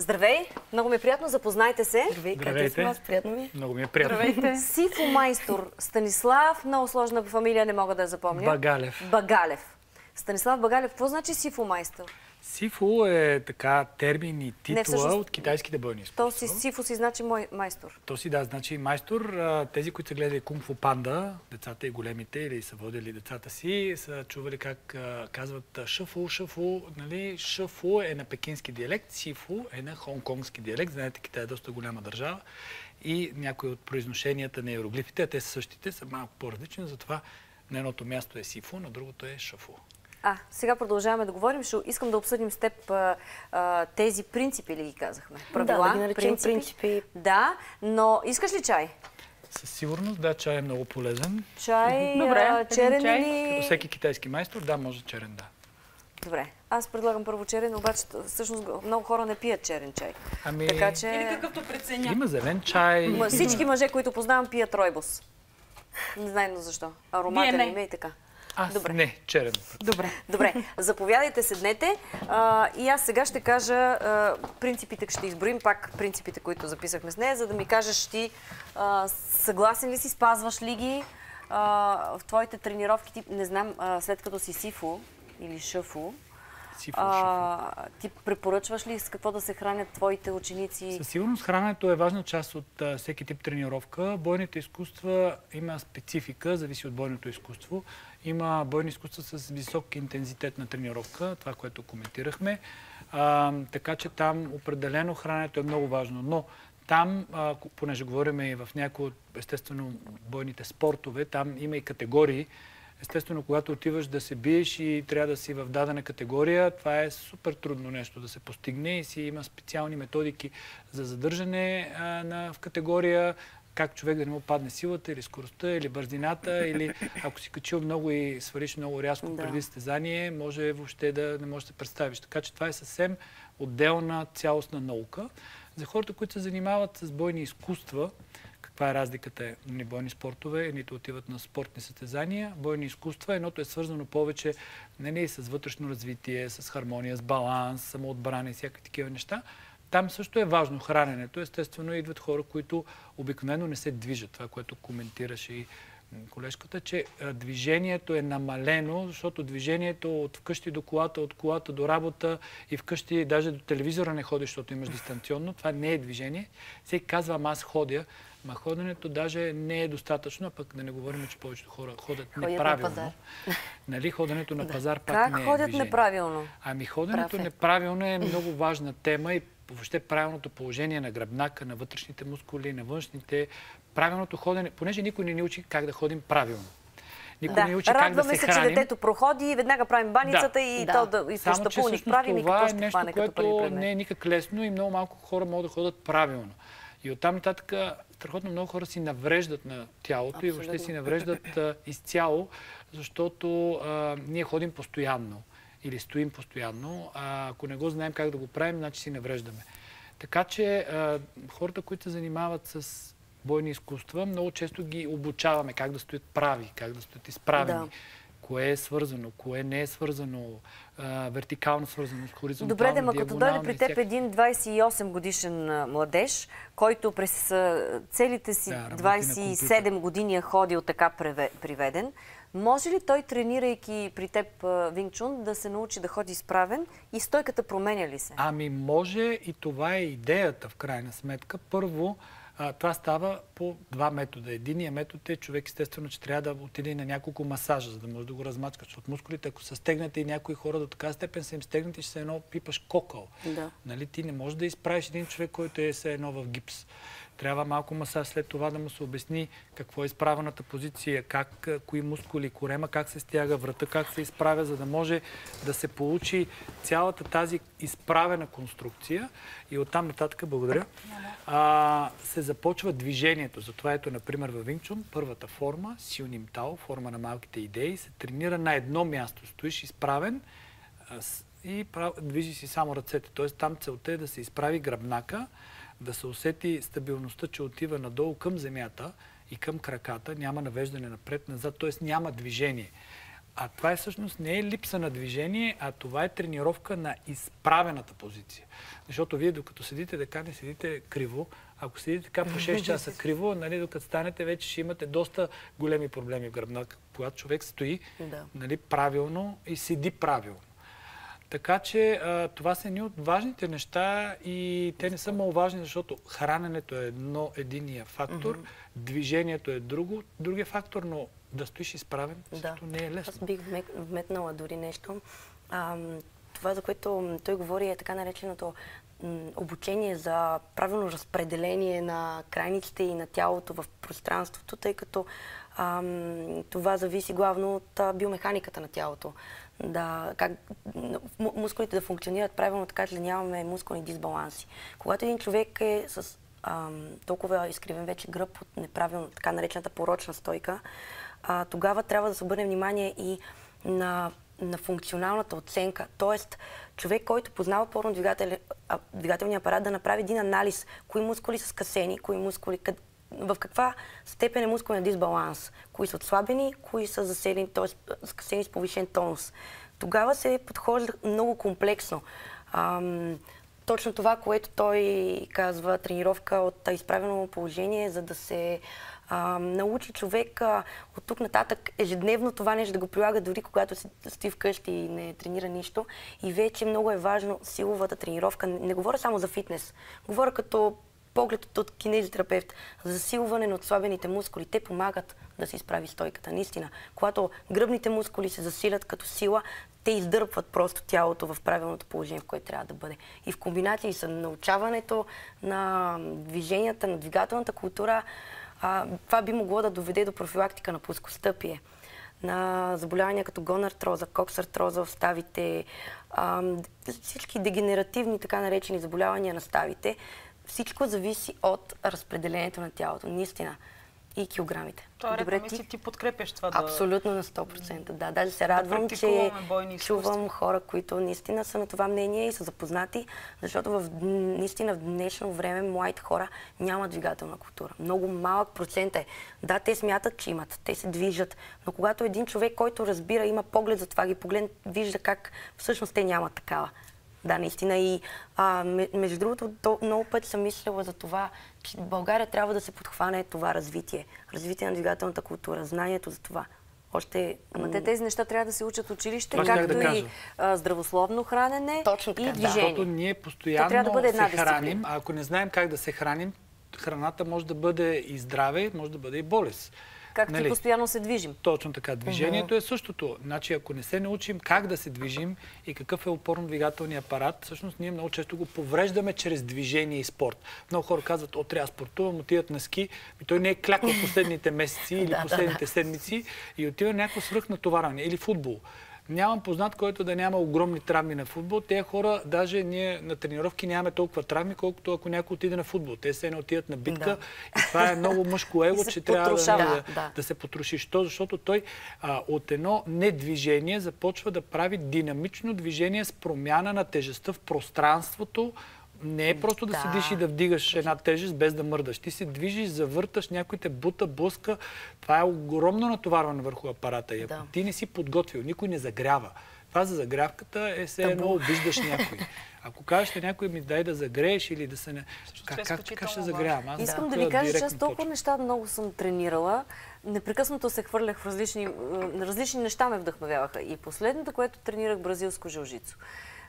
Здравей! Много ми е приятно, запознайте се. Здравей, Здравейте. вас? Приятно ми. е. Много ми е приятно. Здравейте. Сифо майстор Станислав, много сложна фамилия, не мога да я запомня. Багалев. Багалев. Станислав Багалев, какво значи Сифо майстор? Сифу е така термин и титла всъщност- от китайските бойни То изкуства. си Сифо си значи мой майстор. То си да, значи майстор. Тези, които са гледали Кунг Фу Панда, децата и големите, или са водили децата си, са чували как казват а, шъфу, шъфу. Нали? Шъфу е на пекински диалект, сифу е на хонконгски диалект. Знаете, Китай е доста голяма държава. И някои от произношенията на иероглифите, а те са същите, са малко по-различни, затова на едното място е сифу, на другото е шъфу. А, сега продължаваме да говорим. Ще искам да обсъдим с теб а, а, тези принципи, ли ги казахме? Правила, да ги наречем принципи. Да, но искаш ли чай? Със сигурност, да, чай е много полезен. Чай, Добре, а, черен чай. или... Като всеки китайски майстор, да, може черен, да. Добре, аз предлагам първо черен, обаче всъщност много хора не пият черен чай. Ами, Така че... Или какъвто преценя. има зелен чай. Ма, всички мъже, които познавам, пият ройбус. Не знам защо. Ароматен Вие не. им е и така. Аз Добре. не, черен. Добре. Добре, заповядайте, седнете. А, и аз сега ще кажа а, принципите, ще изброим пак принципите, които записахме с нея, за да ми кажеш ти а, съгласен ли си, спазваш ли ги в твоите тренировки. Ти, не знам, след като си сифо или шъфо. А, ти препоръчваш ли с какво да се хранят твоите ученици? Със сигурност храненето е важна част от а, всеки тип тренировка. Бойните изкуства има специфика, зависи от бойното изкуство. Има бойни изкуства с висок интензитет на тренировка, това, което коментирахме. А, така че там определено храненето е много важно. Но там, а, понеже говорим и в някои от, естествено, бойните спортове, там има и категории. Естествено, когато отиваш да се биеш и трябва да си в дадена категория, това е супер трудно нещо да се постигне и си има специални методики за задържане а, на, в категория, как човек да не му падне силата или скоростта, или бързината, или ако си качил много и свалиш много рязко Да. преди състезание, може въобще да не можеш да се представиш. Така че това е съвсем отделна цялостна наука. За хората, които се занимават с бойни изкуства, каква е разликата? Не бойни спортове, нито отиват на спортни състезания. Бойни изкуства, едното е свързано повече нали, с вътрешно развитие, с хармония, с баланс, самоотбрана и всякакви такива неща. Там също е важно храненето. Естествено, идват хора, които обикновено не се движат. Това, което коментираше и колежката, че движението е намалено, защото движението от вкъщи до колата, от колата до работа и вкъщи даже до телевизора не ходиш, защото имаш дистанционно. Това не е движение. Всеки казва, ама аз ходя. Ма ходенето даже не е достатъчно, а пък да не говорим, че повечето хора ходят, Ходят на неправилно. пазар. Нали, ходенето на пазар пак Как не е ходят движение. неправилно? Ами ходенето Прав е. неправилно е много важна тема и въобще правилното положение на гръбнака, на вътрешните мускули, на външните. Правилното ходене, понеже никой не ни учи как да ходим правилно. Никой Да, не ни учи как да радваме се се, че храним. детето проходи и веднага правим баницата и Да. то да и Само, че пощапулник всъщност правим и това какво е ще нещо, като първи което не е никак лесно и много малко хора могат да ходят правилно. И оттам нататък страхотно много хора си навреждат на тялото и въобще си навреждат а, изцяло, защото а, ние ходим постоянно или стоим постоянно. А ако не го знаем как да го правим, значи си навреждаме. Така че а, хората, които се занимават с бойни изкуства, много често ги обучаваме как да стоят прави, как да стоят изправени. Да. Кое е свързано, кое не е свързано, а, вертикално свързано с хоризонтално, Добре, да, ма като дойде при теб всяка- един 28 годишен младеж, който през целите си Да, работи на 27 години е ходил така приведен, може ли той, тренирайки при теб Винчун, да се научи да ходи изправен и стойката променя ли се? Ами може и това е идеята в крайна сметка. Първо, а, това става по два метода. Единият метод е човек естествено, че трябва да отиде на няколко масажа, за да може да го размачка. Защото мускулите, ако са стегнати и някои хора до така степен са им стегнати, ще се едно пипаш кокъл. Да. Нали, ти не можеш да изправиш един човек, който е все едно в гипс. Трябва малко масаж след това да му се обясни какво е изправената позиция, как, кои мускули, корема, как се стяга, врата, как се изправя, за да може да се получи цялата тази изправена конструкция и оттам нататък, благодаря, а, се започва движението. Затова ето, например, във Винчун, първата форма, Силним Тао, форма на малките идеи, се тренира на едно място. Стоиш изправен, и прав... движи си само ръцете. Тоест там целта е да се изправи гръбнака, да се усети стабилността, че отива надолу към земята и към краката, няма навеждане напред-назад, т.е. няма движение. А това е всъщност не е липса на движение, а това е тренировка на изправената позиция. Защото вие докато седите така не седите криво, ако седите така по 6 часа криво, нали, докато станете, вече ще имате доста големи проблеми в гръбнака. Когато човек стои Да. нали, правилно и седи правилно. Така че а, това са едни от важните неща и те не са маловажни, защото храненето е едно, единия фактор, движението е друго, другия фактор, но да стоиш изправен също не е лесно. Аз бих вметнала дори нещо. Ам, това, за което той говори, е така нареченото обучение за правилно разпределение на крайниците и на тялото в пространството, тъй като ам, това зависи главно от а, биомеханиката на тялото. Да, как му- мускулите да функционират правилно, така че нямаме мускулни дисбаланси. Когато един човек е с ам, толкова изкривен вече гръб от неправилно, така наречената порочна стойка, а, тогава трябва да се обърне внимание и на, на функционалната оценка. Тоест, човек, който познава опорно-двигателния апарат, да направи един анализ, кои мускули са скъсени, кои мускули, в каква степен е мускулния дисбаланс, кои са отслабени, кои са заселени, т.е. скъсени с повишен тонус. Тогава се подхожда много комплексно. Ам, точно това, което той казва, тренировка от изправено положение, за да се а, научи човек а, от тук нататък ежедневно това нещо да го прилага, дори когато си стои вкъщи и не тренира нищо. И вече много е важно силовата тренировка. Не, говоря само за фитнес, говоря като поглед от, кинезитерапевт, за засилване на отслабените мускули. Те помагат да се изправи стойката. Наистина, когато гръбните мускули се засилят като сила, те издърпват просто тялото в правилното положение, в което трябва да бъде. И в комбинации с научаването на движенията, на двигателната култура, това би могло да доведе до профилактика на плоскостъпие, на заболявания като гонартроза, коксартроза в ставите, всички дегенеративни, така наречени заболявания на ставите. Всичко зависи от разпределението на тялото, наистина. И килограмите. Това Добре, ти- ти... подкрепяш това да... Абсолютно на 100%. Да, даже се радвам, че бойни изкуства. чувам хора, които наистина са на това мнение и са запознати, защото в, наистина в днешно време младите хора нямат двигателна култура. Много малък процент е. Да, те смятат, че имат, те се движат, но когато един човек, който разбира, има поглед за това, ги поглед, вижда как всъщност те нямат такава. Да, наистина. И а, ме- между другото, то, много пъти съм мислила за това, че България трябва да се подхване това развитие. Развитие на двигателната култура, знанието за това. Още... Ама те тези неща трябва да се учат училище, Това както да и а, здравословно хранене Точно така, и да. движение. Защото ние постоянно трябва да бъде една се дисциплина. храним, а ако не знаем как да се храним, храната може да бъде и здраве, може да бъде и болест. Както Нали? постоянно се движим. Точно така. Движението е същото. Значи, ако не се научим как да се движим и какъв е опорно-двигателният апарат, всъщност ние много често го повреждаме чрез движение и спорт. Много хора казват, о, трябва да спортувам, отиват на ски. И той не е клякал последните месеци или последните седмици и отива някакво свръхнатоварване. Или футбол. Нямам познат, който да няма огромни травми на футбол. Те хора, даже ние на тренировки нямаме толкова травми, колкото ако някой отиде на футбол. Те се не отидат на битка. Да. И това е много мъжко его, че трябва да, Да, да. да се потроши. Що? Защото той а, от едно недвижение започва да прави динамично движение с промяна на тежестта в пространството. Не е просто да, Да. седиш и да вдигаш една тежест без да мърдаш. Ти се движиш, завърташ, някой те бута, блъска. Това е огромно натоварване върху апарата. И ако Да. ти не си подготвил, никой не загрява. Това за загрявката е все едно обиждаш някой. Ако кажеш на някой ми дай да загрееш или да се не... Как, е как, как ще загрявам? Аз Искам да ви кажа, че аз толкова неща много съм тренирала. Непрекъснато се хвърлях в различни, различни неща ме вдъхновяваха. И последното, което тренирах бразилско жилжицо.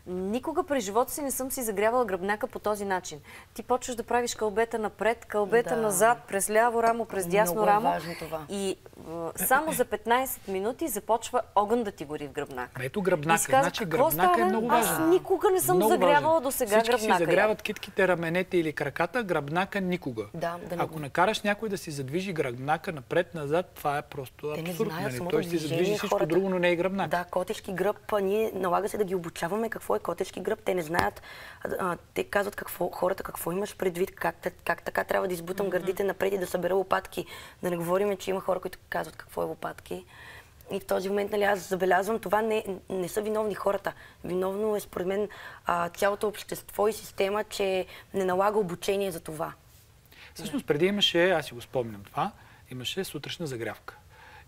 Никога през живота си не съм си загрявала гръбнака по този начин. Ти почваш да правиш кълбета напред, кълбета Да. назад, през ляво рамо, през дясно Много е рамо. важно това. И е, само за 15 минути започва огън да ти гори в гръбнака. Ето гръбнака. си казвам, значи гръбнака става? е много Аз важен. никога не съм Много загрявала важен. до сега Всички гръбнака. си загряват китките, раменете или краката, гръбнака никога. Да, да не Ако накараш някой да си задвижи гръбнака напред-назад, това е просто Те не абсурд. знаят нали? Той ще си задвижи всичко хората. друго, но не и гръбнак. Да, котешки гръб, ние налага се да ги обучаваме какво е котешки гръб. Те не знаят. А, те казват какво, хората какво имаш предвид, как, как така трябва да избутам гърдите напред и да събера лопатки. Да не говорим, че има хора, които казват какво е лопатки. И в този момент нали, аз забелязвам, това не, не са виновни хората. Виновно е според мен а, цялото общество и система, че не налага обучение за това. Всъщност преди имаше, аз си го спомням това, имаше сутрешна загрявка.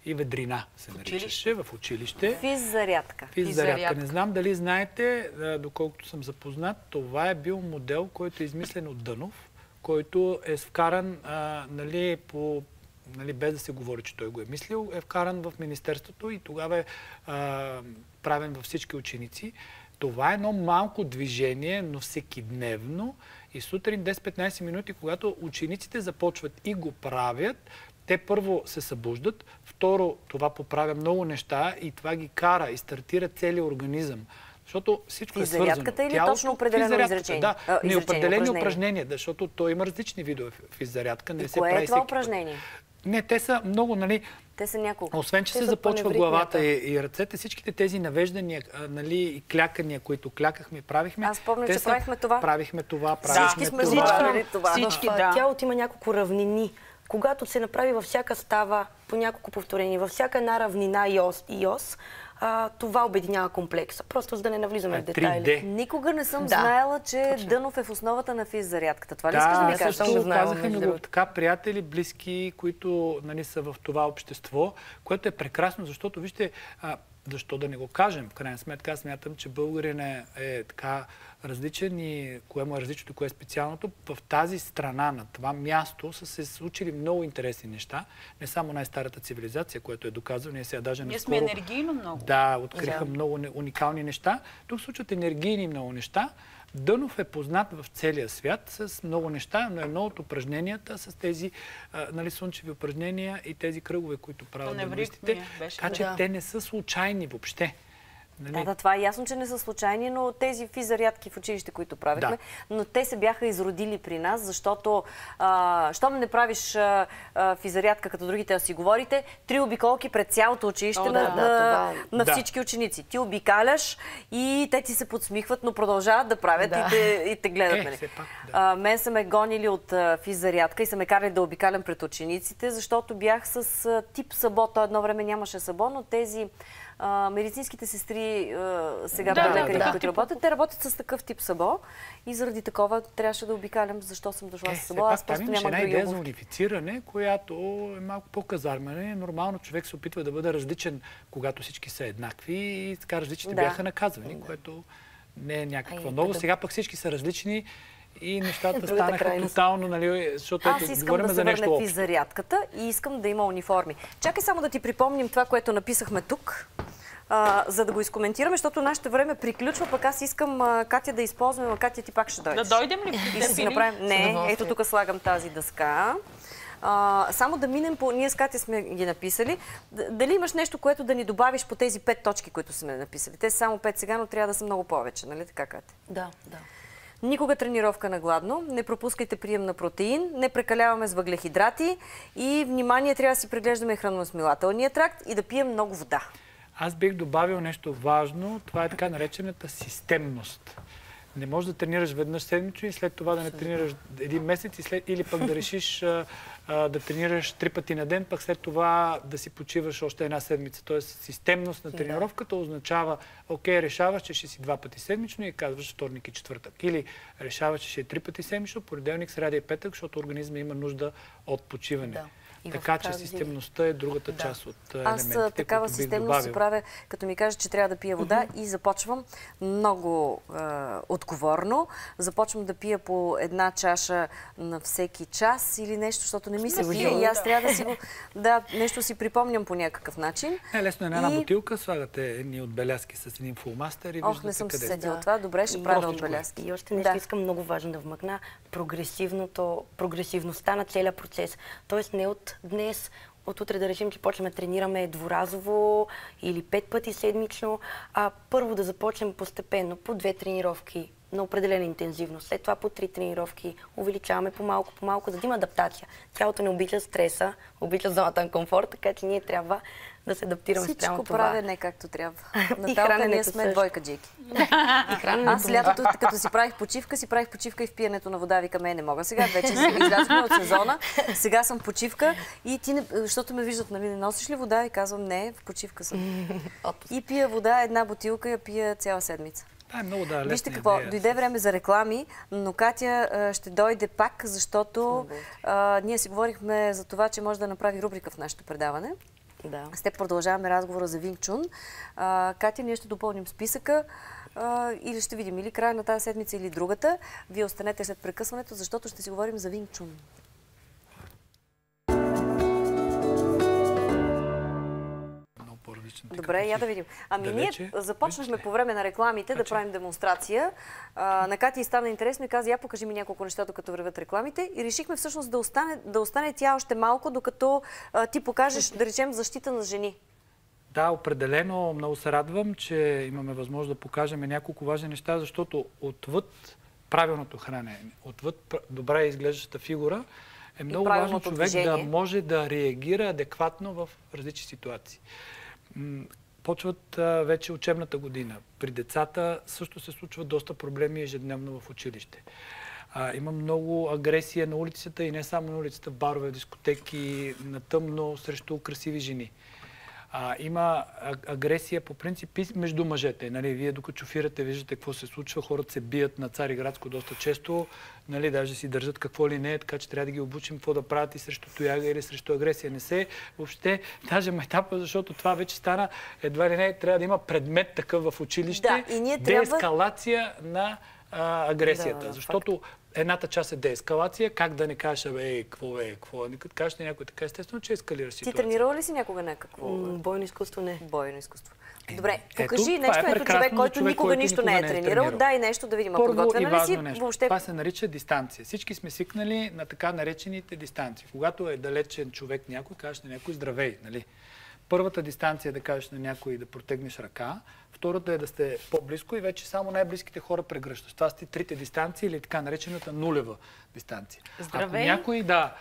И ведрина се наричаше в училище. Физ зарядка. Физ зарядка. Не знам дали знаете, доколкото съм запознат, това е бил модел, който е измислен от Дънов, който е вкаран, а, нали, по, нали, без да се говори, че той го е мислил, е вкаран в Министерството и тогава е а, правен във всички ученици. Това е едно малко движение, но всекидневно и сутрин 10-15 минути, когато учениците започват и го правят, те първо се събуждат, второ това поправя много неща и това ги кара и стартира целият организъм. Защото всичко е свързано. Физзарядката или Тялото- точно определено изречение? Да, А, не изречение, определени упражнение. упражнения, защото той има различни видове физзарядка. Не И се кое прави е това път. упражнение? Не, те са много, нали, Те са няколко. освен, че Те се започва главата и, и ръцете, всичките тези навеждания нали, и клякания, които клякахме правихме. Аз помня, че са- правихме това. Правихме това, правихме Всички сме това. забравили това. Всички, да. тялото има няколко равнини. Когато се направи във всяка става по няколко повторения, във всяка една равнина и ос, и ос а, това обединява комплекса. Просто за да не навлизаме А, в детайли. 3D. Никога не съм Да. знаела, че Дънов е в основата на физ зарядката. Това ли искаш да Да, ми кажеш? също знаела, казаха ми го така приятели, близки, които нали, са в това общество, което е прекрасно, защото вижте, а, защо да не го кажем, в крайна сметка аз смятам, че българин е, е така различен и кое му е различното, кое е специалното. В тази страна, на това място, са се случили много интересни неща. Не само най-старата цивилизация, което е доказано, ние сега даже Ние сме енергийно много. Да, откриха Да. много уникални неща. Тук случват енергийни много неща. Дънов е познат в целия свят с много неща, но едно от упражненията с тези а, нали, слънчеви упражнения и тези кръгове, които правят беше, Така че да. те не са случайни въобще. Нали? Да, да, това е ясно, че не са случайни, но тези физарядки в училище, които правихме, Да. но те се бяха изродили при нас, защото а, щом не правиш а, а, физарядка като другите да си говорите, три обиколки пред цялото училище О, на, да, да, на, е. на Да. всички ученици. Ти обикаляш и те ти се подсмихват, но продължават да правят Да. и, те, и те гледат. Е, нали? пак, да. а, мен са ме гонили от а, физарядка и са ме карали да обикалям пред учениците, защото бях с а, тип сабо. То едно време нямаше сабо, но тези а, медицинските сестри а, сега Да, да, да, да. които работят, те работят с такъв тип сабо и заради такова трябваше да обикалям, защо съм дошла Е, с сабо. пак Аз просто една други идея за унифициране, която е малко по-казармена. Нормално човек се опитва да бъде различен, когато всички са еднакви и така различните Да. бяха наказвани, което не е някаква да. Сега пък всички са различни и нещата станаха тотално, нали, защото Аз искам да се върне общо. физарядката и искам да има униформи. Чакай само да ти припомним това, което написахме тук. а, за да го изкоментираме, защото нашето време приключва, пък аз искам а, Катя да използваме, а Катя ти пак ще дойдеш. Да дойдем ли? И ще си направим... Не, ето тук слагам тази дъска. А, само да минем по... Ние с Катя сме ги написали. Дали имаш нещо, което да ни добавиш по тези пет точки, които сме написали? Те са само пет сега, но трябва да са много повече, нали така, Катя? Да, да. Никога тренировка на гладно, не пропускайте прием на протеин, не прекаляваме с въглехидрати и внимание трябва да си преглеждаме храносмилателния тракт и да пием много вода. Аз бих добавил нещо важно. Това е така наречената системност. Не можеш да тренираш веднъж седмично и след това да не тренираш един месец и след, или пък да решиш а, а, да тренираш три пъти на ден, пък след това да си почиваш още една седмица. Тоест системност на тренировката означава, окей, решаваш, че ще си два пъти седмично и казваш вторник и четвъртък. Или решаваш, че ще е три пъти седмично, понеделник, сряда и петък, защото организма има нужда от почиване. Да. И Така че системността е другата Да. част от Аз елементите, а, такава системност си добавил. правя, като ми кажа, че трябва да пия вода и започвам много е, отговорно. Започвам да пия по една чаша на всеки час или нещо, защото не ми се пие и аз трябва да си го... Да, нещо си припомням по някакъв начин. Не, лесно е на една И- бутилка, слагате едни отбелязки с един фулмастер и Ох, виждате не съм се сетила Да. това. Добре, ще правя е. отбелязки. И още нещо Да. искам много важно да вмъкна. Прогресивното, прогресивността на целия процес. Тоест не от днес, от утре да решим, че почваме да тренираме дворазово или пет пъти седмично, а първо да започнем постепенно, по две тренировки на определена интензивност. След това по три тренировки увеличаваме по-малко, по-малко, за да има адаптация. Тялото не обича стреса, обича зоната на комфорт, така че ние трябва да се адаптираме спрямо Всичко това. правя не както трябва. Наталка, ние сме също. двойка джеки. И храненето. Аз лятото, като си правих почивка, си правих почивка и в пиенето на вода. Викам, е, не мога сега. Вече си излязохме от сезона. Сега съм почивка и ти, не, защото ме виждат, нали, не носиш ли вода? И казвам, не, в почивка съм. И пия вода, една бутилка я пия цяла седмица. Да, е много да, Вижте какво, идея. дойде време за реклами, но Катя а, ще дойде пак, защото а, ние си говорихме за това, че може да направи рубрика в нашето предаване. Да. С теб продължаваме разговора за Винг Чун. А, Катя, ние ще допълним списъка а, или ще видим или края на тази седмица или другата. Вие останете след прекъсването, защото ще си говорим за Винг По-различен. Добре, я да видим. Ами Далече. ние започнахме по време на рекламите да Значи- правим демонстрация. А, на Кати стана интересно и каза, я покажи ми няколко неща, докато вървят рекламите. И решихме всъщност да остане, да остане тя още малко, докато а, ти покажеш, да речем, защита на жени. Да, определено много се радвам, че имаме възможност да покажем няколко важни неща, защото отвъд правилното хранене, отвъд добре изглеждащата фигура, е много важно човек да може да реагира адекватно в различни ситуации. Почват а, вече учебната година. При децата също се случват доста проблеми ежедневно в училище. А, има много агресия на улицата и не само на улицата, барове, дискотеки, на тъмно срещу красиви жени. А, има агресия по принцип и между мъжете. Нали, вие докато шофирате, виждате какво се случва. Хората се бият на Цариградско доста често. Нали, даже си държат какво ли не е, така че трябва да ги обучим какво да правят и срещу тояга или срещу агресия. Не се въобще даже майтапа, защото това вече стана едва ли не. Трябва да има предмет такъв в училище. Да, и ние трябва- Деескалация на а, агресията. Да, да, защото едната част е деескалация, как да не кажеш, ей, какво е, какво е. Като кажеш на някой така, естествено, че ескалира Ти ситуацията. тренирала ли си някога някакво М, Бойно изкуство не. бойно изкуство? Добре, ето, покажи това е нещо, ето прекрасно човек, който човек, никога който нищо никога не е не е тренирал. тренирал. Дай нещо да видим. Първо и ли си важно нещо. въобще? Това се нарича дистанция. Всички сме свикнали на така наречените дистанции. Когато е далечен човек някой, кажеш на някой здравей, нали? Първата дистанция е да кажеш на някой да протегнеш ръка, втората е да сте по-близко и вече само най-близките хора прегръщаш. Това са ти трите дистанции или така наречената нулева дистанция. Здравей. Ако някой, да,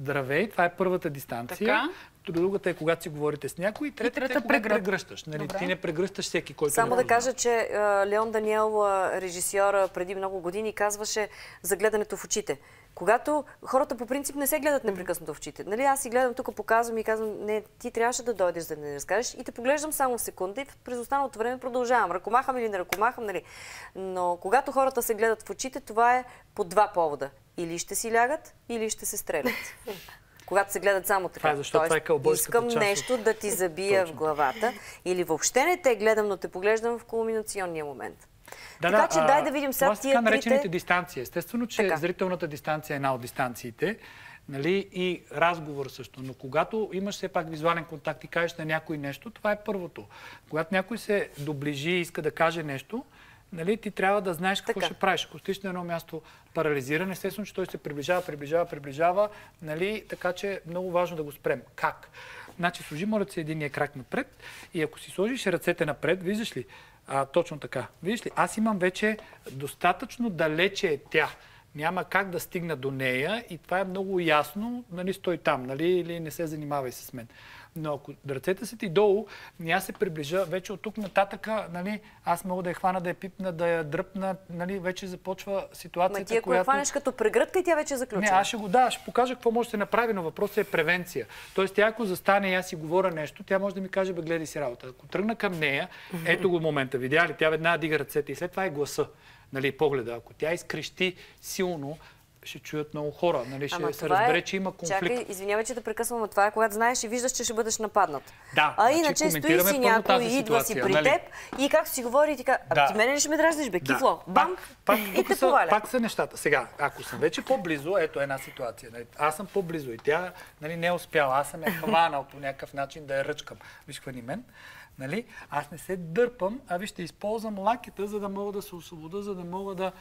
здравей, това е първата дистанция. Така. Другата е когато си говорите с някой. И третата, трета е когато прегръд. прегръщаш. Нали? Добре. Ти не прегръщаш всеки, който Само да кажа, че Леон Даниел, режисьора преди много години, казваше за гледането в очите. Когато хората по принцип не се гледат непрекъснато в очите. Нали, аз си гледам тук, показвам и казвам, не, ти трябваше да дойдеш да не разкажеш и те поглеждам само в секунда и през останалото време продължавам. Ръкомахам или не ръкомахам, нали. Но когато хората се гледат в очите, това е по два повода. Или ще си лягат, или ще се стрелят. Когато се гледат само така. Това е защото това е искам част нещо да ти забия в главата. Или въобще не те гледам, но те поглеждам в кулминационния момент. Така че а, дай да видим сега тия така наречените трите... дистанции. Естествено, че Така. зрителната дистанция е една от дистанциите. Нали, и разговор също. Но когато имаш все пак визуален контакт и кажеш на някой нещо, това е първото. Когато някой се доближи и иска да каже нещо, нали, ти трябва да знаеш какво Така. ще правиш. Ако стоиш на едно място парализиран, естествено, че той се приближава, приближава, приближава, нали, така че е много важно да го спрем. Как? Значи, сложи, моля се, единия крак напред и ако си сложиш ръцете напред, виждаш ли, а, точно така. Виждаш ли, аз имам вече достатъчно далече е тя. Няма как да стигна до нея и това е много ясно, нали, стой там, нали, или не се занимавай с мен. Но ако ръцете са ти долу, аз се приближа вече от тук нататъка, нали, аз мога да я хвана, да я пипна, да я дръпна, нали, вече започва ситуацията, Ма ти ако която... хванеш като прегръдка и тя вече е Не, аз ще го да, ще покажа какво може да се направи, но въпросът е превенция. Тоест, тя ако застане и аз си говоря нещо, тя може да ми каже, бе, гледай си работа. Ако тръгна към нея, ето го момента, видя ли, тя веднага дига ръцете и след това е гласа, нали, погледа. Ако тя изкрещи силно, ще чуят много хора, нали, ще се това разбере, е... че има конфликт. Чакай, извинявай, че те прекъсвам, но това е когато знаеш и виждаш, че ще бъдеш нападнат. Да, а значи иначе стои си някой, идва си при нали? теб и както си говори, ти казва, Да. ти мене ли ще ме дразниш, бе, кифло? Бам! Пак, и те поваля. пак са нещата. Сега, ако съм вече по-близо, ето една ситуация. Нали, аз съм по-близо и тя нали, не е успяла. Аз съм я хванал по някакъв начин да я ръчкам. Виж хвани мен. Нали? Аз не се дърпам, а виж ще използвам лакета, за да мога да се освобода, за да мога да,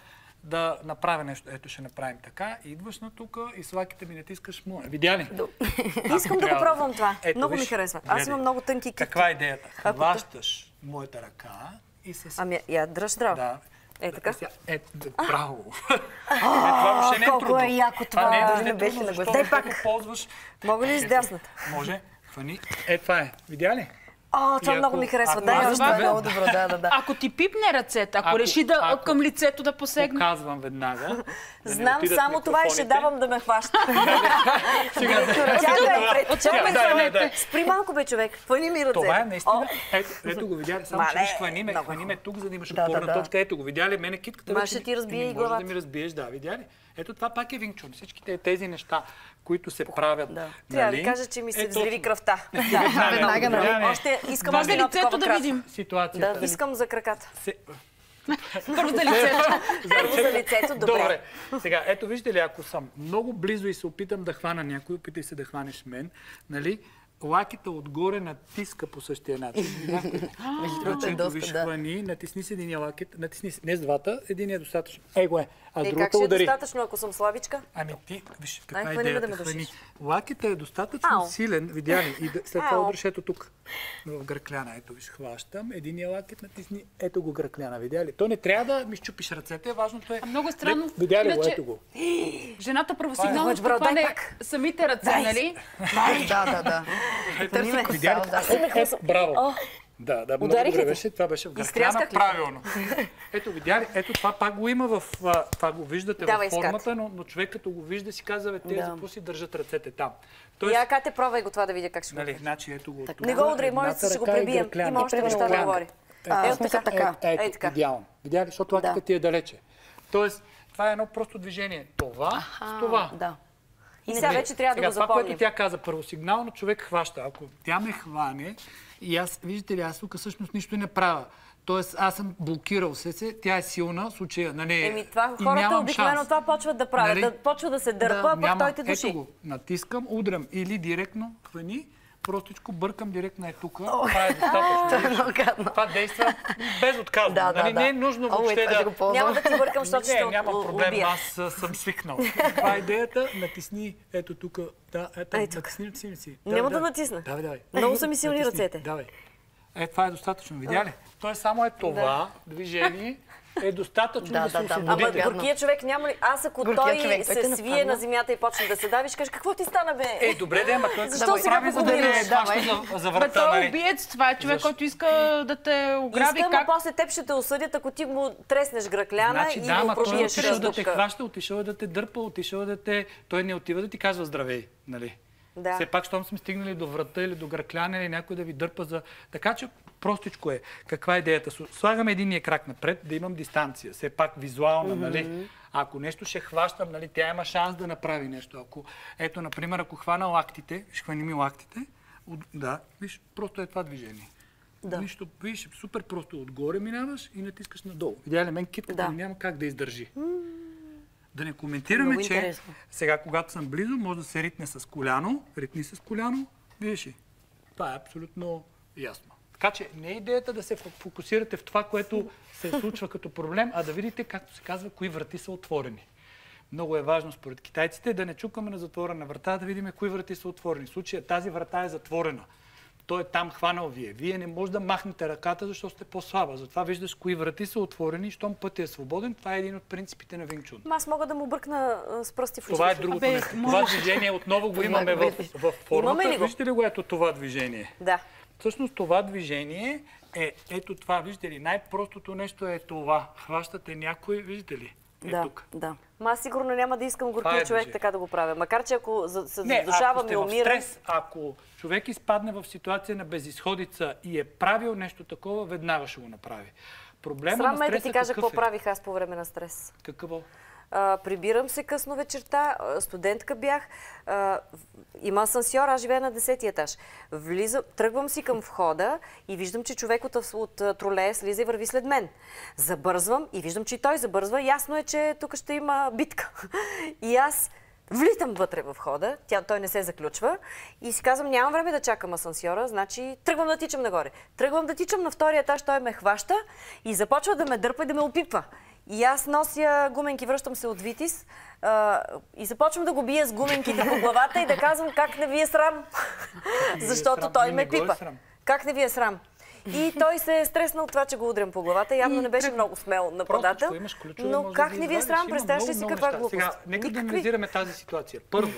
да направя нещо. Ето ще направим така. Идваш на тук и с лаките ми натискаш му. Видя ли? Искам да го пробвам това. Ето, Много ми виж, харесва. Аз гледай. имам много тънки китки. Каква е идеята? Ако Хващаш моята ръка и с Ами, я дръж здраво. да. Е, така? Е, да, браво. е, това въобще не е колко трудно. е яко това. не е, въобще трудно, защото ползваш... Мога ли с Ето, дясната? Може. Хвани. Е, това е. Видя ли? О, това И много ако- ми харесва. ако Дай аз още. Това е много добро, да, да, да. Ако ти пипне ръцете, ако, Ако- реши да ако- към лицето да посегне. Показвам веднага. да Знам само това и ще давам да ме хваща. Чакай. Спри малко, бе, човек. Хвани ми ръце. Това е наистина. Ето, го видя? Само че Мале, виж, хвани ме, хвани ме тук, за да имаш Да, опорна да, да. точка. Ето го видя ли? Мене китката Ма вече ще ти разбие и Може главата. да ми разбиеш, да, видя ли? Ето това пак е Винчун. Всичките тези неща, които се правят. Да. Трябва да нали, ви кажа, че ми се е взриви кръвта. Да, веднага, нали? Видяне. Още искам Да, още Лицето да видим. Ситуацията. Искам за краката. Се... Първо за лицето. Първо за лицето, добре. Добре. Сега, ето вижте ли, ако съм много близо и се опитам да хвана някой, опитай се да хванеш мен, нали? Лаките отгоре натиска по същия начин. Някой, Между другото е доста, да. хвани, натисни с единия лакет, натисни с... Не с двата, един е достатъчно. Ей го е, а Е, как ще е достатъчно, ако съм слабичка? Ами ти, виж, каква е идеята? да ме хвани. Лакета е достатъчно Ау. силен, видя ли? И да, след това удриш ето тук, в гръкляна. Ето, виж, хващам. Единия лакет натисни, ето го гръкляна, видя ли? То не трябва да ми щупиш ръцете, важното е... А много е странно. Видя ли го, Иначе- ето го. Жената първосигнално ще хване самите ръце, нали? Да, да, да. Търси косал, да. Е, е, браво. Да, да, много добре беше. Това беше в ли? Правилно. Ето, видя ли? Ето това пак го има в... Това го виждате Давай, в формата, но, но човек като го вижда си казва, бе, те Да. за си държат ръцете там. Я, Кате, пробвай го това да видя как ще го Нали, значи ето го. Не го удрай, може да ще го е пребием. гръкляна. Има още И неща да говори. В смисъл така. така. Е, ето, Ей така. идеално. Видя ли, защото лаката ти е далече. Тоест, това е едно просто движение. Това с това. Да. И сега вече трябва да го това, което запомним. тя каза, първосигнално човек хваща. Ако тя ме хване и аз, виждате ли, аз тук всъщност нищо не правя. Тоест, аз съм блокирал се, се, тя е силна, случая, нали, Еми, това и хората обикновено това почват да правят. Нали? Да почва да се дърпа, а пък Няма. той те души. Ето го, натискам, удрям или директно хвани, простичко бъркам директно е тук. Това е достатъчно. Това е. Това действа безотказно. Да, да, нали? да. Не е нужно въобще е, да... Няма да ти бъркам, защото ще Не, няма проблем, убия. аз съм свикнал. Това е идеята, натисни ето тук. Да, ето, натисни, натисни си. Няма да натисна. Давай, давай. Много са ми силни ръцете. Давай. Е, това е достатъчно, видя ли? То е само е това движение е достатъчно Да, да, се Ама освободите. гадно. горкия човек няма ли... Аз ако Горкия той човек, той се те свие на земята и почне да се дави, ще кажеш, какво ти стана, бе? Е, добре, да, ама той Защо сега прави, за да не е за, за врата, той е нали? убиец, това е човек, който иска да те ограби. Искам, Как? после теб ще те осъдят, ако ти му треснеш гръкляна Значи, и да, му ама той пробиеш отишъл да те хваща, отишъл е да те дърпа, отишъл е да те... Той не отива да ти казва здравей, нали? Да. Все пак, щом сме стигнали до врата или до гръкляна или някой да ви дърпа за... Така че простичко е. Каква е идеята? Слагаме единия крак напред, да имам дистанция. Все пак визуална, нали? Ако нещо ще хващам, нали, тя има шанс да направи нещо. Ако, ето, например, ако хвана лактите, ще хвани ми лактите, от, да, виж, просто е това движение. Да. Нищо, виж, супер просто отгоре минаваш и натискаш надолу. Ли, мен китката Да. няма как да издържи. Да не коментираме, Много че интересно. сега, когато съм близо, може да се ритне с коляно. Ритни с коляно, видиш ли. Това е абсолютно ясно. Така че не е идеята да се фо- фокусирате в това, което се случва като проблем, а да видите, както се казва, кои врати са отворени. Много е важно според китайците да не чукаме на затворена врата, да видим кои врати са отворени. В случая тази врата е затворена. Той е там хванал вие. Вие не може да махнете ръката, защото сте по-слаба. Затова виждаш кои врати са отворени, щом пътя е свободен. Това е един от принципите на Винчун. Аз мога да му бъркна с пръсти в Това е очите. другото Абе, нещо. може- Това движение отново го имаме в, в формата. Имаме ли го? Виждате ли го ето това движение? Да. Всъщност това движение е ето това. Виждате ли? Най-простото нещо е това. Хващате някой, виждате ли? Е Да, тук. да. Ма аз сигурно няма да искам горкия е човек така да го правя. Макар, че ако се задушавам и умирам... стрес, ако човек изпадне в ситуация на безисходица и е правил нещо такова, веднага ще го направи. Проблема Срам на ме е да ти кажа какво е? правих аз по време на стрес. Какво? Прибирам се късно вечерта, студентка бях, има асансьор, аз живея на 10 етаж. Влизам, тръгвам си към входа и виждам, че човек от, от тролея слиза и върви след мен. Забързвам и виждам, че и той забързва. Ясно е, че тук ще има битка. И аз влитам вътре в входа, тя, той не се заключва и си казвам, нямам време да чакам асансьора, значи тръгвам да тичам нагоре. Тръгвам да тичам на втория етаж, той ме хваща и започва да ме дърпа и да ме опипва. И аз нося гуменки, връщам се от Витис а, и започвам да го бия с гуменките по главата и да казвам как не ви е срам. е Защото той ме е пипа. Как не ви е срам? И той се е стреснал от това, че го удрям по главата. Явно не беше много смел нападател. Имаш ключове, Но как да не ви е срам? Представяш ли си каква глупост? Сега, нека да анализираме тази ситуация. Първо,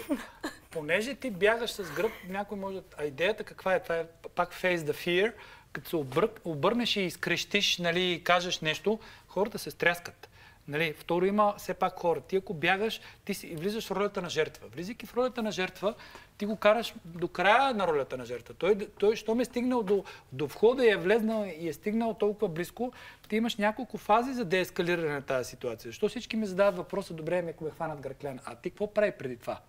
понеже ти бягаш с гръб, някой може. А идеята каква е? Това е пак face the fear. Като се обър... обърнеш и изкрещиш, нали, кажеш нещо, хората се стряскат. Нали? Второ има все пак хора. Ти ако бягаш, ти си, влизаш в ролята на жертва. Влизайки в ролята на жертва, ти го караш до края на ролята на жертва. Той, той щом е стигнал до, до входа и е влезнал и е стигнал толкова близко, ти имаш няколко фази за деескалиране на тази ситуация. Защо всички ми задават въпроса, добре, ми ако ме хванат гръклян, а ти какво прави преди това?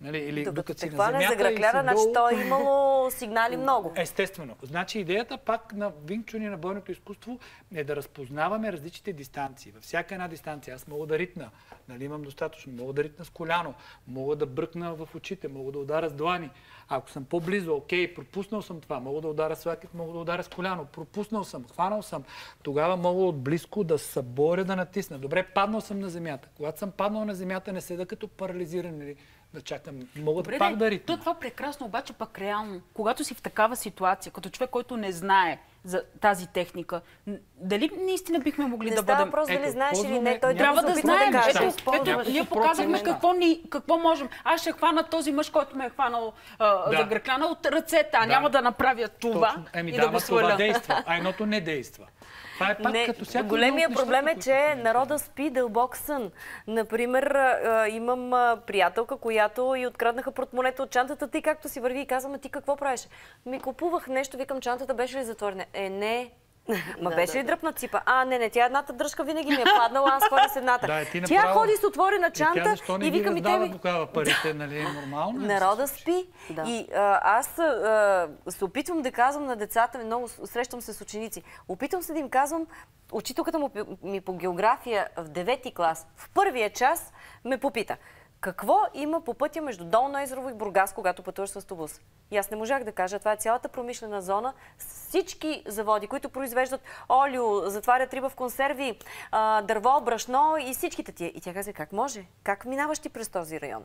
Нали, или Докато те хване за гръкляна, значи долу. то е имало сигнали много. Естествено. Значи идеята пак на Винчун и на бойното изкуство е да разпознаваме различните дистанции. Във всяка една дистанция аз мога да ритна, нали имам достатъчно, мога да ритна с коляно, мога да бръкна в очите, мога да удара с длани. Ако съм по-близо, окей, пропуснал съм това, мога да удара с лакет, мога да удара с коляно, пропуснал съм, хванал съм, тогава мога от близко да съборя да натисна. Добре, паднал съм на земята. Когато съм паднал на земята, не седа като парализиран или да чакам. Мога Добре, пак да то ритна. това прекрасно, обаче пък реално, когато си в такава ситуация, като човек, който не знае за тази техника, дали наистина бихме могли Не да става бъдем... въпрос дали Ето, знаеш или не. Той Трябва да знаем. да. Ето, ето, ние показахме какво, ни, какво можем. Аз ще хвана този мъж, който ме е хванал а, Да. за гръкляна от ръцете, а Да. няма да направя това Точно. Еми и да, го сваля. това действа, а едното не действа. Това е пак Не, като всяко големия от проблем е, нещата, че народа спи дълбок сън. Например, имам приятелка, която и откраднаха портмонета от чантата. Ти както си върви и казвам, а ти какво правиш? Ми купувах нещо, викам, чантата беше ли затворена? Е, не. Ма Да, беше да, ли да. дръпна ципа? А, не, не, тя едната дръжка винаги ми е паднала, аз ходя с едната. Да, е, ти тя направо- ходи с отворена Е, тя чанта защо не и ги викам и те ми... тогава парите, нали? е Нормално е. Народа спи. Да. И а, аз а, се опитвам да казвам на децата, много срещам се с ученици, опитвам се да им казвам, учителката му, ми по география в 9 клас, в първия час ме попита, какво има по пътя между Долно Езерово и Бургас, когато пътуваш с автобус? И аз не можах да кажа. Това е цялата промишлена зона. Всички заводи, които произвеждат олио, затварят риба в консерви, дърво, брашно и всичките тия. И тя каза, как може? Как минаваш ти през този район?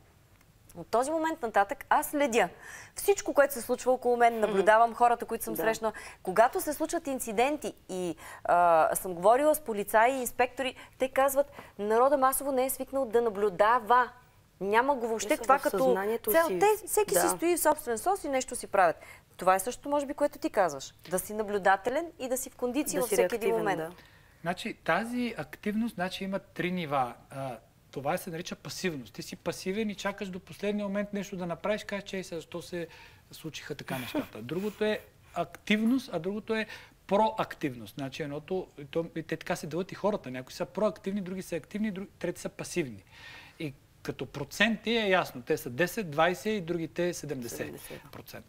От този момент нататък аз следя всичко, което се случва около мен, наблюдавам хората, които съм Да. срещнала. Когато се случват инциденти и а, съм говорила с полицаи и инспектори, те казват, народа масово не е свикнал да наблюдава. Няма го въобще това като цел. си. Те, всеки си стои в собствен сос и нещо си правят. Това е също, може би, което ти казваш. Да си наблюдателен и да си в кондиция Да във всеки един момент. да. Значи тази активност значи, има три нива. А, това се нарича пасивност. Ти си пасивен и чакаш до последния момент нещо да направиш, кажеш, че сега защо се случиха така нещата. Другото е активност, а другото е проактивност. Значи едното, и то, и те така се делят и хората. Някои са проактивни, други са активни, други, трети са пасивни. И като проценти е ясно. Те са 10, 20 и другите 70%.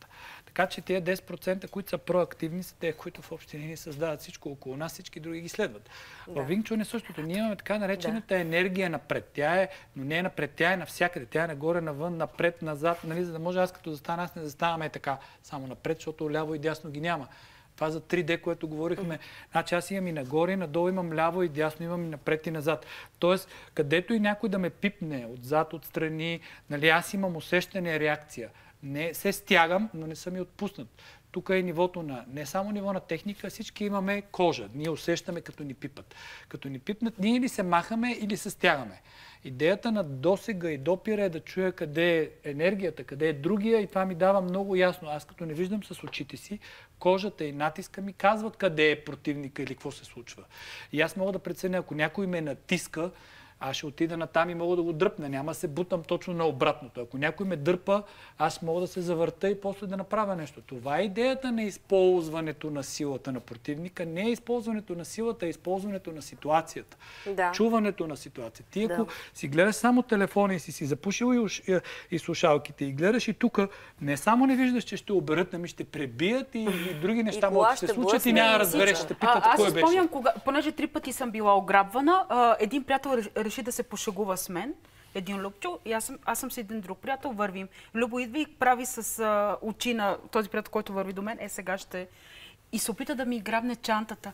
Така че тези 10%, които са проактивни, са те, които в общи линии създават всичко около нас, всички други ги следват. Да. В Винчун е същото. Ние имаме така наречената енергия напред. Тя е, но не е напред, тя е навсякъде. Тя е нагоре, навън, напред, назад, нали, за да може аз като застана, аз не заставаме така само напред, защото ляво и дясно ги няма. Това за 3D, което говорихме. Значи аз имам и нагоре, и надолу имам ляво и дясно, имам и напред и назад. Тоест, където и някой да ме пипне отзад, отстрани, нали, аз имам усещане, реакция. Не се стягам, но не съм и отпуснат. Тук е нивото на, не само ниво на техника, всички имаме кожа. Ние усещаме като ни пипат. Като ни пипнат, ние или се махаме, или се стягаме. Идеята на досега и допира е да чуя къде е енергията, къде е другия и това ми дава много ясно. Аз като не виждам с очите си, кожата и натиска ми казват къде е противника или какво се случва. И аз мога да преценя, ако някой ме натиска, аз ще отида на там и мога да го дръпна. Няма да се бутам точно на обратното. Ако някой ме дърпа, аз мога да се завърта и после да направя нещо. Това е идеята на използването на силата на противника. Не е използването на силата, а използването на ситуацията. Да. Чуването на ситуацията. Ти ако Да. си гледаш само телефона и си си запушил и, уш, и, слушалките и гледаш и тук, не само не виждаш, че ще оберат, ами ще пребият и, и други неща могат да се случат и няма да разбереш, ще питат А, аз кой беше. спомням, кога, понеже три пъти съм била ограбвана, а, един приятел реши да се пошегува с мен, един Любчо, и аз съм, аз съм с един друг приятел, вървим. Любо идва и прави с а, очи на този приятел, който върви до мен, е сега ще... И се опита да ми грабне чантата.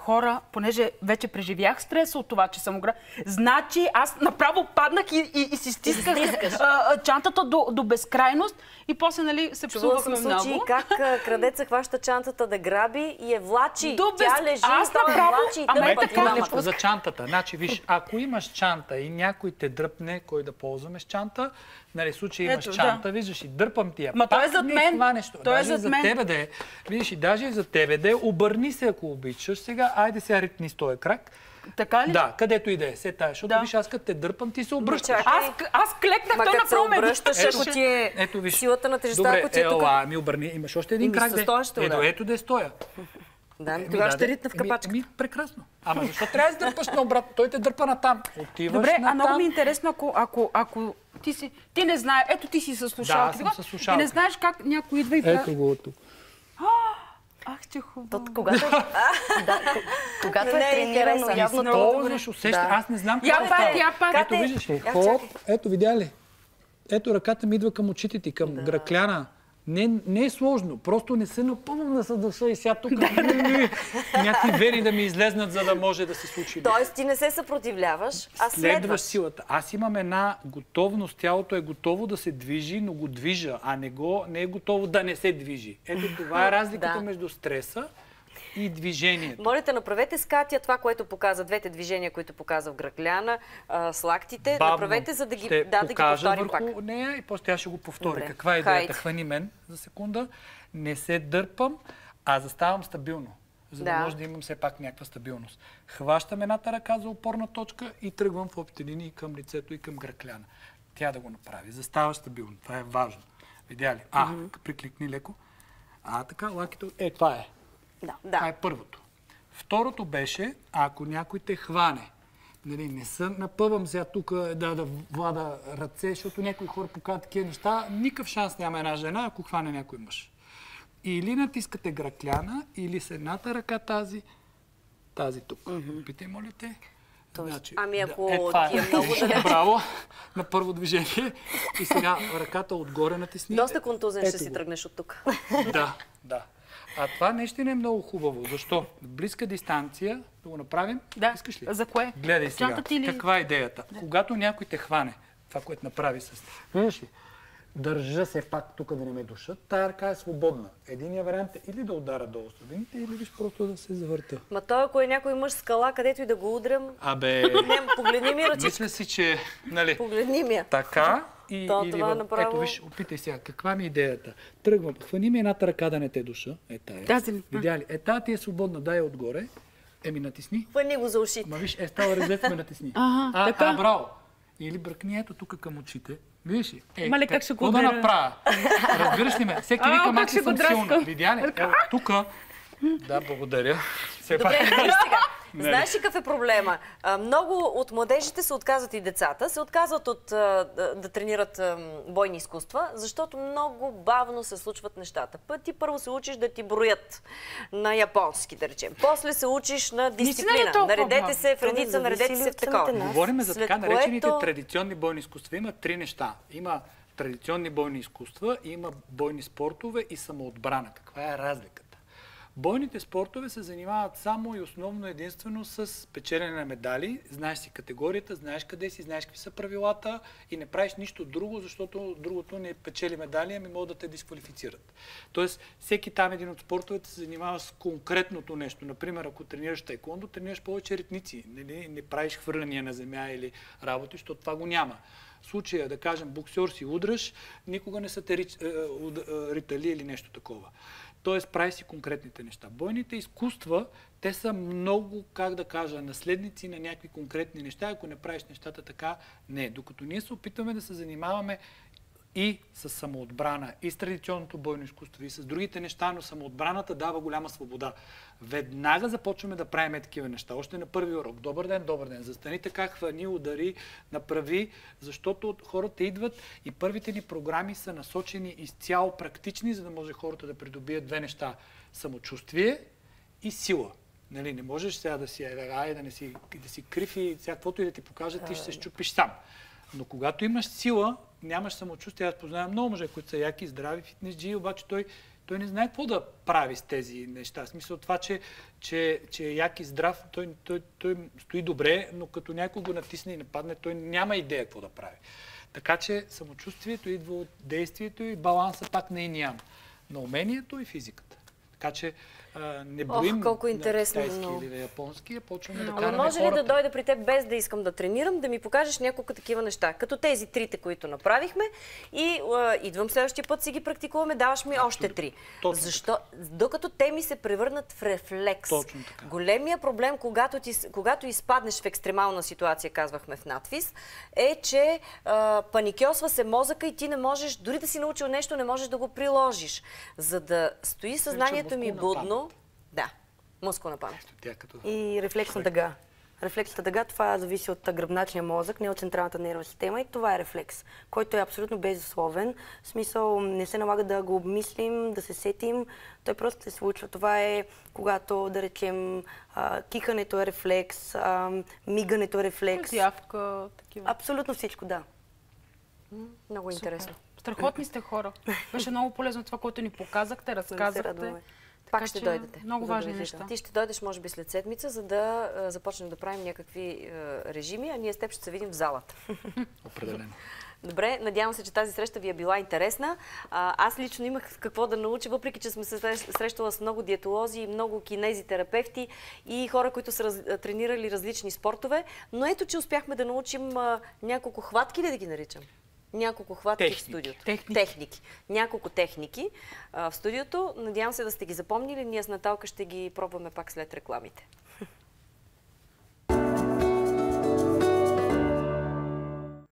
Хора, понеже вече преживях стреса от това, че съм ограб... Значи аз направо паднах и, и, и си стисках а, чантата до, до безкрайност и после нали, се Чувала псувахме съм случаи много. как крадеца хваща чантата да граби и я влачи. До без- Тя лежи, Аз направо- влачи и Ама е така, не нещо за чантата. Значи, виж, ако имаш чанта и някой те дръпне, кой да ползваме с чанта, нали, случай имаш Ето, чанта, да. виждаш и дърпам ти я. Ма той е зад не мен. Това нещо. Той е Даже зад за мен. тебе да е. Видиш, и даже и за тебе да е. Обърни се, ако обичаш. Сега, айде сега ритни с този крак. Така ли? Да, където и да е. Се тая, защото Да. виж, аз като те дърпам, ти се обръщаш. Аз, аз клекнах, Ма то като се направо ме обръщаш, ако ти е Ето виж. силата на тежестта, Добре, ако ти е тук. ела, ми обърни. Имаш още един Еми, крак. Ето, ето де стоя. Да, Еми, тогава да, ще ритна в Еми, капачка. Еми, прекрасно. Ама защо трябва да се дърпаш на обратно? Той те дърпа натам. Отиваш Добре, а натам. много ми е интересно, ако, ако, ако ти, си, ти не знаеш, ето ти си със слушалки. Да, съм със И не знаеш как някой идва и прави. го тук. Ах, че хубаво. То, когато, е- да, ко- когато Не е е тренирано, явно то... Ползваш, усещаш. Аз не знам какво става. я пак. Ето, виждаш ли? Я Хоп, ето, видя ли? Ето, ръката ми идва към очите ти, към гръкляна. Не, не е сложно, просто не се напълвам да се дъша и сега тук някакви вени да ми излезнат, за да може да се случи. Тоест ти не се съпротивляваш, а Следваш следваш. силата. Аз имам една готовност, тялото е готово да се движи, но го движа, а не, го, не е готово да не се движи. Ето това е разликата Да. между стреса и движението. Молите, направете с Катя това, което показа, двете движения, които показа в Гръкляна, а, с лактите. Бавно направете, за да ги, ще да, да ги повторим върху пак. нея и после тя ще го повтори. Добре. Каква е идеята? Хайде. Хвани мен за секунда. Не се дърпам, а заставам стабилно. За да, Да. може да имам все пак някаква стабилност. Хващам едната ръка за опорна точка и тръгвам в общи линии към лицето и към гръкляна. Тя да го направи. Заставаш стабилно. Това е важно. Видя ли? А, прикликни леко. А, така, лакито. Е, това е. Да, Това да. е първото. Второто беше, ако някой те хване, нали, не се напъвам сега тук да, да влада ръце, защото някои хора показват такива неща, никакъв шанс няма една жена, ако хване някой мъж. Или натискате гръкляна, или с едната ръка тази, тази тук. Питай, моля те. Значи, Ами, ако е, това ти е много далеч. Браво на първо движение. И сега ръката отгоре натисни. Доста контузен ще си тръгнеш от тук. Да, да. А това наистина е много хубаво. Защо? Близка дистанция, да го направим. Да. Искаш ли? За кое? Гледай сега. Или- Каква е идеята? Когато някой те хване, това, което направи с... Виждаш ли? Държа се пак тук да не ме душат. Тая ръка е свободна. Единият вариант е или да удара долу студените, или виж просто да се завърта. Ма той, ако е някой мъж скала, където и да го удрям, Абе, не, погледни ми ръчичка. мисля си, че... Нали, Погледни ми я. Така и То, или това в... направо- Ето виж, опитай сега, каква ми е идеята. Тръгвам, хвани ми едната ръка да не те душа. Е тая. Тази ли? Видя ли? Е тая ти е свободна, дай отгоре. Еми натисни. Хвани го за ушите. Ма виж, е става резец, ме натисни. Ага, а, така. а, браво. Или бръкни ето тук към очите. Виж ли? Е, Мале, как ще го да направя? Разбираш ли ме? Всеки А, вика, го съм силна. Видя ли? Ево, тук. Да, благодаря. Все пак. Добре, сега. Нали? Знаеш ли какъв е проблема? Много от младежите се отказват и децата, се отказват от да, тренират бойни изкуства, защото много бавно се случват нещата. Път ти първо се учиш да ти броят на японски, да речем. После се учиш на Наистина ли е дисциплина. Наредете се в редица, наредете се в такова. самите нас? Говорим за така наречените което- традиционни бойни изкуства. Има три неща. Има традиционни бойни изкуства, има бойни спортове и самоотбрана. Каква е разликата? Бойните спортове се занимават само и основно единствено с печелене на медали. Знаеш си категорията, знаеш къде си, знаеш какви са правилата и не правиш нищо друго, защото другото не печели медали, ами могат да те дисквалифицират. Тоест, всеки там един от спортовете се занимава с конкретното нещо. Например, ако тренираш тайкондо, тренираш повече ритници. Нали? Не правиш хвърляния на земя или работи, защото това го няма. В случая, да кажем, боксер си удръж, никога не са те е, уд- е, ритали или нещо такова. Тоест, прави си конкретните неща. Бойните изкуства, те са много, как да кажа, наследници на някакви конкретни неща. Ако не правиш нещата така, не. Докато ние се опитваме да се занимаваме и с самоотбрана, и с традиционното бойно изкуство, и с другите неща, но самоотбраната дава голяма свобода. Веднага започваме да правим такива неща. Още на първи урок. Добър ден, добър ден. Застани така, хвани, удари, направи, защото хората идват и първите ни програми са насочени изцяло практични, за да може хората да придобият две неща. Самочувствие и сила. Нали, не можеш сега да си, ай, да не си, да си крив и сега каквото и да ти покажат, ти ще се щупиш сам. Но когато имаш сила, нямаш самочувствие. Аз познавам много мъже, които са яки, здрави, фитнесджи, обаче той, той не знае какво да прави с тези неща. В смисъл това, че, че, че е як и здрав, той, той, той стои добре, но като някой го натисне и нападне, той няма идея какво да прави. Така че самочувствието идва от действието и баланса пак не е няма. На умението и физиката. Така че а, не броим колко на интересно, китайски но- или на японски, а почваме да Ама караме може ли хората. да дойда при теб без да искам да тренирам, да ми покажеш няколко такива неща, като тези трите, които направихме и а, идвам следващия път си ги практикуваме, даваш ми още три. Точно Защо? Докато те ми се превърнат в рефлекс. Точно така. Големия проблем, когато, ти, когато изпаднеш в екстремална ситуация, казвахме в надвис, е, че а, паникьосва се мозъка и ти не можеш, дори да си научил нещо, не можеш да го приложиш. За да стои съзнанието ми будно, да, мускулна памет. Като... И рефлексна дъга. Рефлексната дъга, това зависи от гръбначния мозък, не от централната нервна система и това е рефлекс, който е абсолютно безусловен. В смисъл, не се налага да го обмислим, да се сетим, той просто се случва. Това е когато, да речем, а, кихането е рефлекс, а, мигането е рефлекс. Зявка, такива. Абсолютно всичко, да. Много интересно. Страхотни сте хора. Беше много полезно това, което ни показахте, разказахте. Пак ще дойдете. Много важни неща. Ти ще дойдеш, може би, след седмица, за да а, започнем да правим някакви а, режими, а ние с теб ще се видим в залата. Определено. Добре, надявам се, че тази среща ви е била интересна. А, аз лично имах какво да науча, въпреки че сме се срещ- срещала с много диетолози, много кинезитерапевти и хора, които са раз, тренирали различни спортове. Но ето, че успяхме да научим а, няколко хватки, ли да ги наричам? Няколко хватки в Техники. студиото. Техники. Техники. Няколко техники а, в студиото. Надявам се да сте ги запомнили. Ние с Наталка ще ги пробваме пак след рекламите.